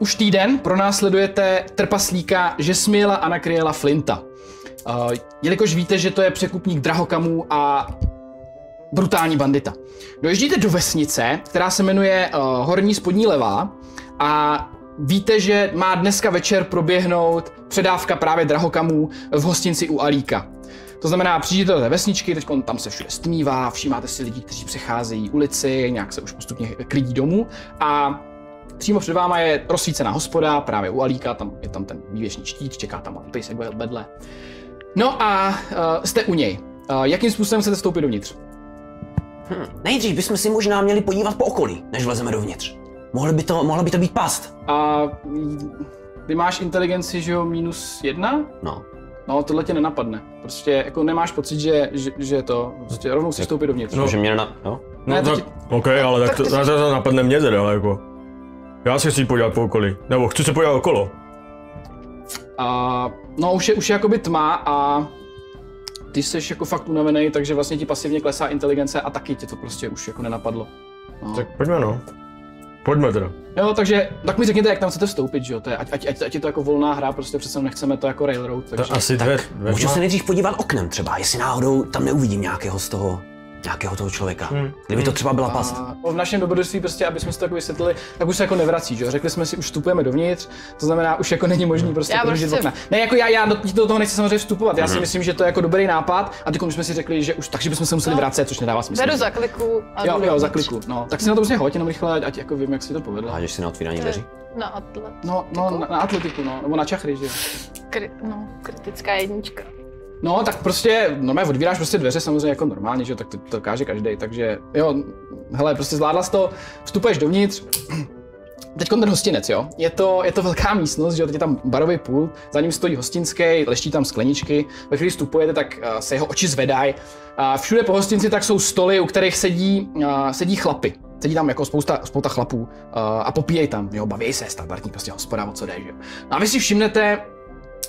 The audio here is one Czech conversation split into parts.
už týden pronásledujete trpaslíka Žesmiela Anakriela Flinta. Uh, jelikož víte, že to je překupník drahokamů a brutální bandita. Dojíždíte do vesnice, která se jmenuje uh, Horní spodní levá a víte, že má dneska večer proběhnout předávka právě drahokamů v hostinci u Alíka. To znamená, přijdete do té vesničky, teď tam se všude stmívá, všímáte si lidí, kteří přecházejí ulici, nějak se už postupně klidí domů a přímo před váma je rozsvícená hospoda, právě u Alíka, tam je tam ten vývěšný štít, čeká tam pejsek vedle. No a uh, jste u něj. Uh, jakým způsobem chcete vstoupit dovnitř? Hm. Nejdřív bychom si možná měli podívat po okolí, než vlezeme dovnitř. Mohlo by to, mohla by to být past. A ty máš inteligenci, že jo, minus jedna? No. No, tohle tě nenapadne. Prostě jako nemáš pocit, že, že, že to, prostě rovnou si vstoupit dovnitř. No. Že mě na, jo? No, Ne, to tak, ti- OK, ale tak, tak to, ty to, to napadne mě teda, jako. Já se chci podívat po okolí. Nebo chci se podívat okolo. A no, už je, už je jakoby tma a ty jsi jako fakt unavený, takže vlastně ti pasivně klesá inteligence a taky tě to prostě už jako nenapadlo. No. Tak pojďme no. Pojďme teda. Jo, takže tak mi řekněte, jak tam chcete vstoupit, že jo? To je, ať, ať, ať, ať, je to jako volná hra, prostě přece nechceme to jako railroad, To takže... asi dvě, dvě Můžu se nejdřív podívat oknem třeba, jestli náhodou tam neuvidím nějakého z toho, nějakého toho člověka. Hmm. Kdyby to třeba byla past. A v našem dobrodružství prostě, aby jsme si to jako vysvětlili, tak už se jako nevrací, že jo? Řekli jsme si, už vstupujeme dovnitř, to znamená, už jako není možný prostě Já prostě- okna. Ne, jako já, já do, do toho nechci samozřejmě vstupovat, já si myslím, že to je jako dobrý nápad a teď už jsme si řekli, že už takže bychom se museli No. vracet, což nedává smysl. Beru za kliku a Jo, jo, za kliku, no. Tak si na to prostě hoď jenom rychle, ať, jako vím, jak si to povedlo. Hážeš si na otvírání dveří? Na atlet. No, no, na, na atletiku, no, nebo na čachry, že jo. Kri- no, kritická jednička. No, tak prostě, normálně odvíráš prostě dveře samozřejmě jako normálně, že tak to, to dokáže každý, takže jo, hele, prostě zvládla to, vstupuješ dovnitř, Teď ten hostinec, jo. Je to, je to velká místnost, že jo, teď je tam barový pult, za ním stojí hostinský, leští tam skleničky. Ve chvíli vstupujete, tak uh, se jeho oči zvedají. A všude po hostinci tak jsou stoly, u kterých sedí, uh, sedí chlapy. Sedí tam jako spousta, spousta chlapů uh, a popíjejí tam, jo, baví se, standardní prostě hospoda, o co jde, že jo. No a vy si všimnete,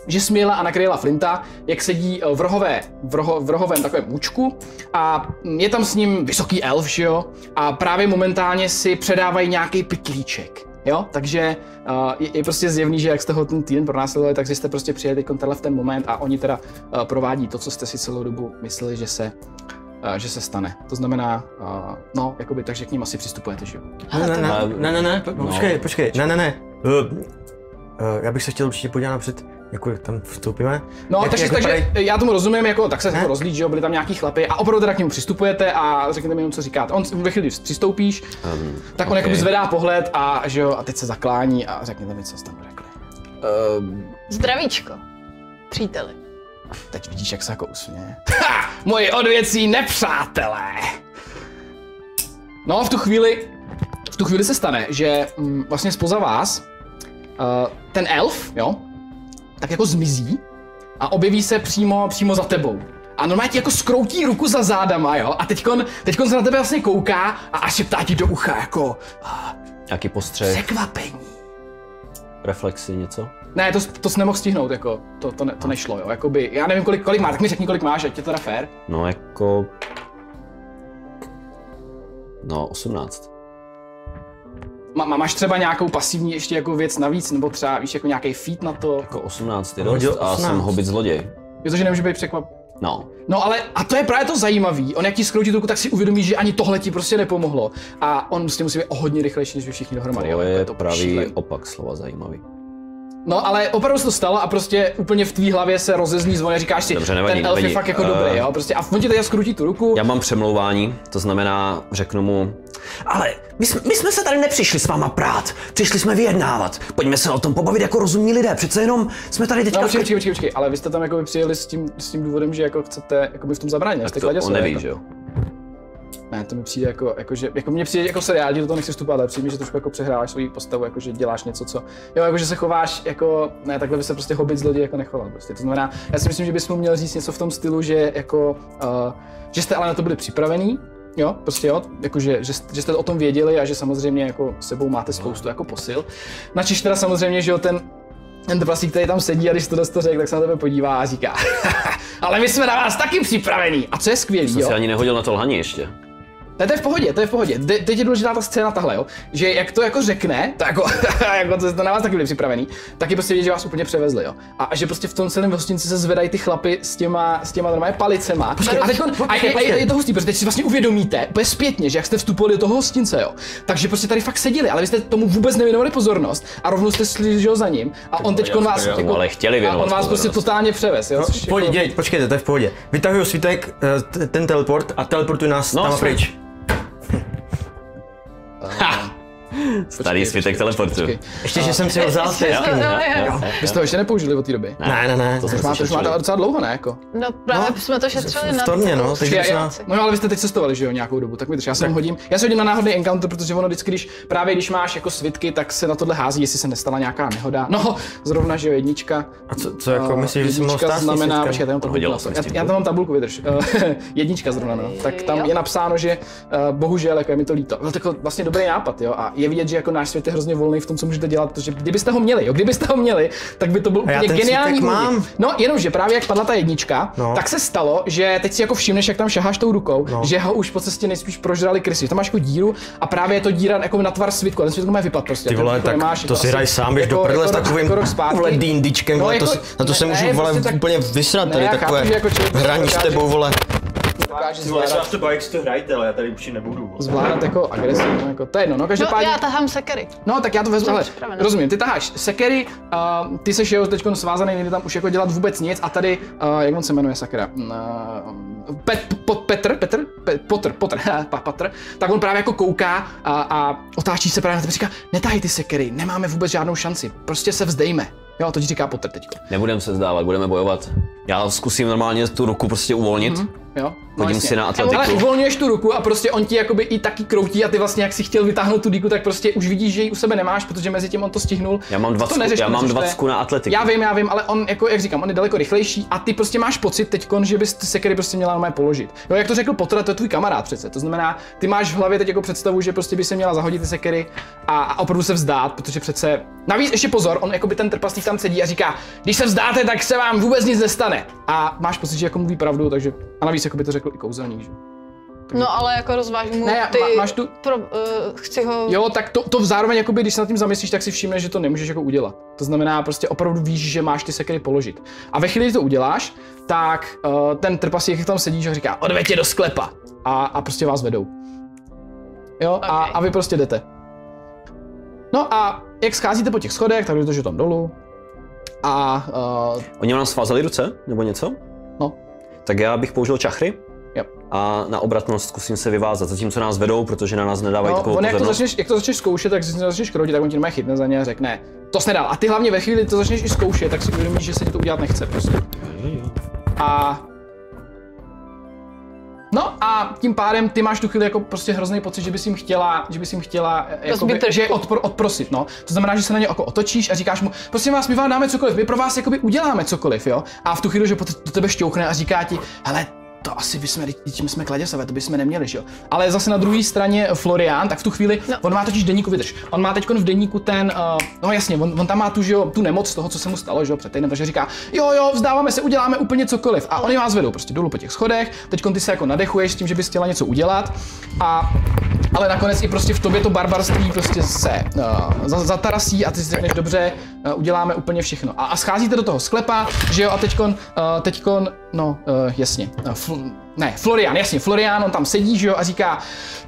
že směla a nakryla Flinta, jak sedí eh, v, rohové, v, roho, v rohovém takovém účku a je tam s ním vysoký elf, že jo? A právě momentálně si předávají nějaký pytlíček. Jo, takže uh, je, je, prostě zjevný, že jak jste ho ten týden pronásledovali, tak jste prostě přijeli tenhle v ten moment a oni teda uh, provádí to, co jste si celou dobu mysleli, že se, uh, že se stane. To znamená, uh, no, jakoby, takže k ním asi přistupujete, že jo? Ne, ne, ne, ne, ne, ne, No. počkej, počkej, ne, ne, ne. Uh, uh, já bych se chtěl určitě podívat napřed, jako tam vstoupíme. No, Jak- takže, jak takže já tomu rozumím, jako, tak se Ne? jako rozlíč, že jo, byli tam nějaký chlapy a opravdu teda k němu přistupujete a řekněte mi jenom, co říkáte. On ve chvíli, kdy přistoupíš, Um, tak on ok. jakoby zvedá pohled a, že jo, a teď se zaklání a řekněte mi, co jste mu řekli. Um, Zdravíčko, příteli. Teď vidíš, jak se jako usměje. Ha! Moji odvěcí nepřátelé! No, v tu chvíli, v tu chvíli se stane, že mm, vlastně spoza vás uh, ten elf, jo, tak jako zmizí a objeví se přímo, přímo za tebou. A normálně ti jako skroutí ruku za zádama, jo, a teďkon, teďkon se na tebe vlastně kouká a, a šeptá ti do ucha jako uh, nějaký postřeh, překvapení. reflexy, něco? Ne, to, to jsi nemohl stihnout, jako, to, to, ne, to nešlo, jo, jakoby, já nevím, kolik, kolik má, tak mi řekni, kolik máš, ať je to teda fair. No jako... No, 18. Má, má- máš třeba nějakou pasivní ještě jako věc navíc, nebo třeba víš jako nějaký feat na to? Jako 18 je Hodil dost a 18. jsem hobit zloděj. Je to, že nemůže být překvap. No, No ale, a to je právě to zajímavý. On jak ti skroutí ruku, tak si uvědomí, že ani tohle ti prostě nepomohlo. A on prostě musí být o hodně rychlejší, než vy všichni dohromady. to jo, jako je to pravý šílený. opak slova zajímavý. No ale opravdu se to stalo a prostě úplně v tvý hlavě se rozezní zvon a říkáš si, Dobře, nevadí, ten elf je nevadí. fakt jako Eh, dobrý, jo, prostě a on ti teď skrutí tu ruku. Já mám přemlouvání, to znamená, řeknu mu, Ale my jsme, my jsme se tady nepřišli s váma prát, přišli jsme vyjednávat. Pojďme se o tom pobavit jako rozumní lidé, přece jenom jsme tady teďka... No, počkej, počkej, počkej, počkej, ale vy jste tam jako přijeli s tím, s tím důvodem, že jako chcete jako v tom zabránit, jste to on neví, jako. že jo. Ne, to mi přijde jako, jako že, jako mně přijde jako seriál, že do toho nechci vstupovat, ale přijde mi, že trošku jako přehráváš svoji postavu, jako že děláš něco, co, jo, jako že se chováš jako, ne, takhle by se prostě hobit zloděj jako nechoval prostě. To znamená, já si myslím, že bys mu měl říct něco v tom stylu, že jako, uh, že jste ale na to byli připravený, Jo, prostě jo, jakože, že, že jste o tom věděli a že samozřejmě jako sebou máte spoustu jako posil. Načež teda samozřejmě, že jo, ten ten trpaslík, který tam sedí a když to to řekl, tak se na tebe podívá a říká ale my jsme na vás taky připravení. A co je skvělý, Jsem jo? si ani nehodil na to lhaní ještě. Ne, to je v pohodě, to je v pohodě. De, teď je důležitá ta scéna tahle, jo. Že jak to jako řekne, to jako, jako to, to na vás taky byli připravený, tak je prostě vidět, že vás úplně převezli, jo. A, a že prostě v tom celém hostinci se zvedají ty chlapy s těma, s těma normálně palicema. Počkej, a, teď, počkej, a, je, je, počkej. je, to hustý, protože teď si vlastně uvědomíte, úplně zpětně, že jak jste vstupovali do toho hostince, jo. Takže prostě tady fakt seděli, ale vy jste tomu vůbec nevěnovali pozornost a rovnou jste šli za ním. A on teď vás, jako, ale chtěli a věnovat on vás prostě totálně převez, jo. Počkejte, to je v pohodě. Vytahuju svítek, eh, ten teleport a teleportuj nás No, tam a pryč. Starý svitek teleportu. Ještě, že jsem si ho vzal, to jo. Vy jste ho ještě nepoužili od té doby. Ne, ne, ne. To Už jsme máte, už máte docela dlouho, ne? Jako. No právě No, jsme to šetřili v na torně, no, takže no jo, ale vy jste teď cestovali, že jo, nějakou dobu, tak drž, já jsem hodím, já se hodím na náhodný encounter, protože ono vždycky, když právě když máš jako svitky, tak se na tohle hází, jestli se nestala nějaká nehoda. No, zrovna, že jo, jednička. A co, co jako myslíš, že jsi mohl jednička stát znamená, počkej, já tam jsem já, tam mám tabulku, vydrž. Eh, jednička zrovna, no. Tak tam je napsáno, že uh, bohužel, jako je mi to líto. Byl to jako vlastně dobrý nápad, jo. A je vidět, že jako náš svět je hrozně volný v tom, co můžete dělat, protože kdybyste ho měli, jo, kdybyste ho měli, tak by to byl úplně geniální mám. No, jenomže právě jak padla ta jednička, No. tak se stalo, že teď si jako všimneš, jak tam šaháš tou rukou, No. že ho už po cestě nejspíš prožrali krysy. Tam máš jako díru a právě je to díra jako na tvar svitku, a ten svitku má vypad prostě. Ty vole, jako tak nemáš, to jako si hraj sám, běž do jako- prdele s takovým vole D&Dčkem, No, na to se můžu vole prostě úplně vysrat tady takové hraní s tebou, vole. Dokáže zvládat, to baví, jak si to hrajte, ale já tady určitě nebudu. zvládat jako agresi, no, jako to je jedno, no No, každopádně. já tahám sekery. No, tak já to vezmu, ale rozumím, ty taháš sekery, uh, ty seš jeho teď svázaný, nejde tam už jako dělat vůbec nic a tady, uh, jak on se jmenuje sakra, uh, Pet, pot, Petr, Petr, Pe, Potr, Potr, pa, Patr, tak on právě jako kouká a, a otáčí se právě na tebe a říká, netahej ty sekery, nemáme vůbec žádnou šanci, prostě se vzdejme. Jo, to ti říká Potr teďko. Nebudeme se zdávat, budeme bojovat. Já zkusím normálně tu ruku prostě uvolnit. Jo, Hodím jasně. si na Ale atletiku. uvolňuješ tu ruku a prostě on ti jakoby i taky kroutí a ty vlastně jak si chtěl vytáhnout tu díku, tak prostě už vidíš, že ji u sebe nemáš, protože mezi tím on to stihnul. Já mám To dvacku, neřeš, já to mám neřeš, to je- dvacku na atletiku. Já vím, já vím, ale on, jako, jak říkám, on je daleko rychlejší a ty prostě máš pocit teď, že bys ty sekery prostě měla normálně položit. Jo, jak to řekl Potter, to je tvůj kamarád přece. To znamená, ty máš v hlavě teď jako představu, že prostě by se měla zahodit ty sekery a, a opravdu se vzdát, protože přece. Navíc ještě pozor, on jako by ten trpaslík tam sedí a říká, když se vzdáte, tak se vám vůbec nic nestane. A máš pocit, že jako mluví pravdu, takže a navíc jako by to řekl i kouzelník, že? No ale jako rozvážu mu Ne, ty... má- máš tu- Pro, uh, chci ho... Jo, tak to, to zároveň, jakoby, když se nad tím zamyslíš, tak si všimneš, že to nemůžeš jako udělat. To znamená, prostě opravdu víš, že máš ty sekery položit. A ve chvíli, kdy to uděláš, tak uh, ten trpasík, jak tam sedí, že říká, odveď tě do sklepa. A, a prostě vás vedou. Jo, a, Ok. a vy prostě jdete. No a jak scházíte po těch schodech, tak jdete že tam dolů. A uh, Oni nám svázali ruce, nebo něco? no, Tak já bych použil čachry jo. a na obratnost zkusím se vyvázat, zatímco nás vedou, protože na nás nedávají No, takovou on jak to, začneš, jak to začneš zkoušet, tak si začneš kroutit, tak on ti normálně chytne za ně a řekne, to jsi nedal. A ty hlavně ve chvíli, kdy to začneš i zkoušet, tak si uvědomíš, že se ti to udělat nechce prostě. A No a tím pádem ty máš tu chvíli jako prostě hrozný pocit, že bys jim chtěla, že bys jim chtěla, eh, jako Rozbít že odpor, odprosit, no. To znamená, že se na ně jako otočíš a říkáš mu, prosím vás, my vám dáme cokoliv, my pro vás jakoby uděláme cokoliv, jo. A v tu chvíli, že po- do tebe šťouchne a říká ti, hele, to asi bychom, tím jsme kladěsové, to bychom neměli, že jo. Ale zase na druhé straně Florian, tak v tu chvíli, no. No. on má totiž v deníku, vydrž, on má teď v deníku ten, uh, no jasně, on, on, tam má tu, že jo, tu nemoc toho, co se mu stalo, že jo, před týdnem, takže říká, jo, jo, vzdáváme se, uděláme úplně cokoliv. A oni vás vedou prostě dolů po těch schodech, teď ty se jako nadechuješ s tím, že bys chtěla něco udělat. A ale nakonec i prostě v tobě to barbarství prostě se uh, za- zatarasí a ty si řekneš, dobře, uh, uděláme úplně všechno. A, a scházíte do toho sklepa, že jo, a teďkon, uh, teďkon, no, uh, jasně, uh, fl- ne, Florian, jasně, Florian, on tam sedí, že jo, a říká,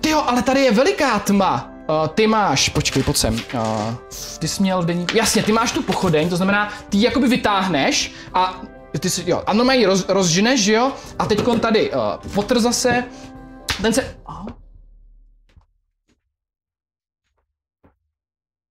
ty jo, ale tady je veliká tma, Uh, ty máš, počkej, pojď sem. Uh, ty jsi měl v deníku, jasně, ty máš tu pochodeň, to znamená, ty jakoby vytáhneš a ty si, jo, a normálně ji roz, rozženeš, že jo, a teďkon tady uh, Potter zase, ten se,